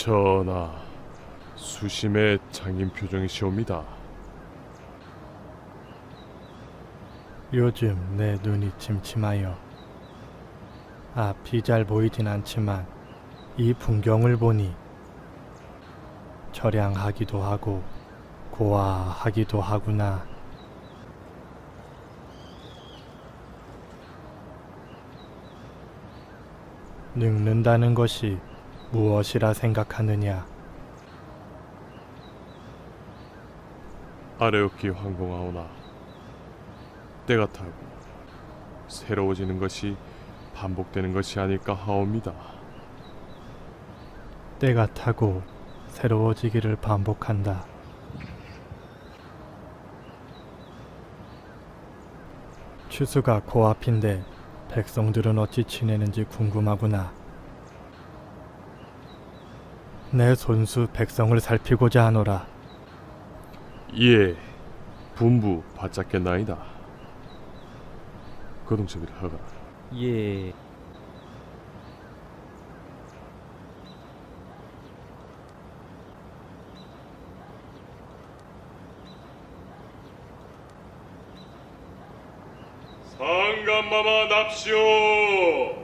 전하, 수심의 장인 표정이시옵니다. 요즘 내 눈이 침침하여 앞이 잘 보이진 않지만 이 풍경을 보니 처량하기도 하고 고아하기도 하구나. 늙는다는 것이 무엇이라 생각하느냐? 아래옵기 황공하오나 때가 타고 새로워지는 것이 반복되는 것이 아닐까 하옵니다. 때가 타고 새로워지기를 반복한다. 추수가 코앞인데 백성들은 어찌 지내는지 궁금하구나. 내 손수 백성을 살피고자 하노라. 예, 분부 바짝겠나이다. 거동체들 하가 예. 상감마마 납시오.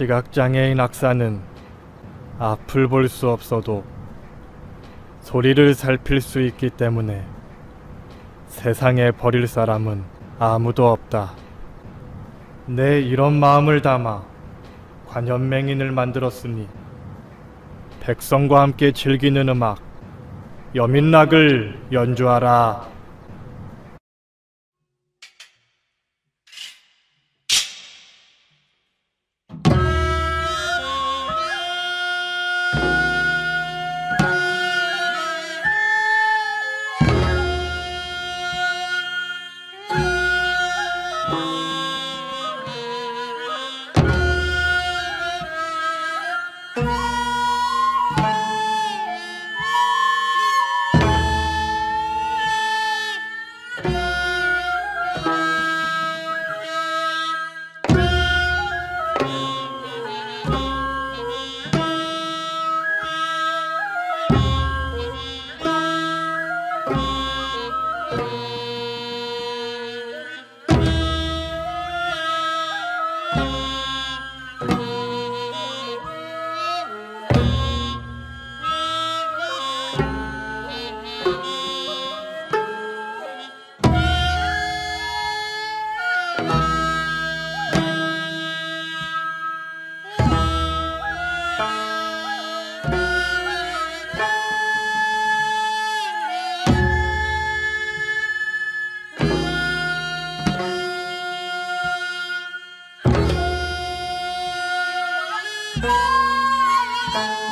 시각장애인 학사는 앞을 볼 수 없어도 소리를 살필 수 있기 때문에 세상에 버릴 사람은 아무도 없다. 내 이런 마음을 담아 관현맹인을 만들었으니 백성과 함께 즐기는 음악 여민락을 연주하라. Thank you.